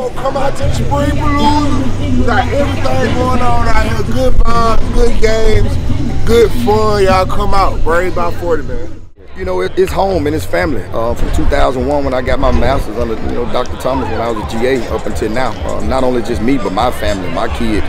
Folk come out to the spring balloon. We got everything going on out here. Good vibes, good games, good fun. Y'all come out. Brave by 40, man. You know, it, it's home and it's family. Uh, from 2001 when I got my master's under, you know, Dr. Thomas when I was a GA up until now. Uh, not only just me, but my family, my kid,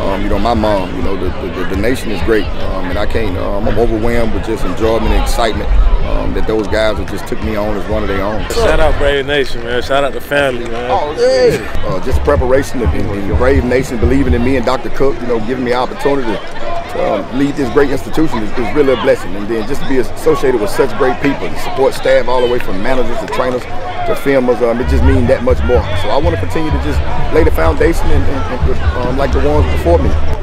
um, you know, my mom. You know, the, the, the nation is great, um, and I can't. Um, I'm overwhelmed with just enjoyment and excitement um, that those guys that just took me on as one of their own. Shout out Brave Nation, man. Shout out the family, man. Oh, yeah. Uh, just preparation of the Brave Nation believing in me and Dr. Cook, you know, giving me opportunity to um, lead this great institution is, is, really a blessing. And then just to be associated with such great people, the support staff all the way from managers to trainers to filmers, um, it just means that much more. So I want to continue to just lay the foundation and, and, and um, like the ones before me.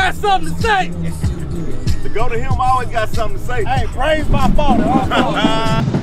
Got something to say. To go to him, I always got something to say. Hey, praise my father.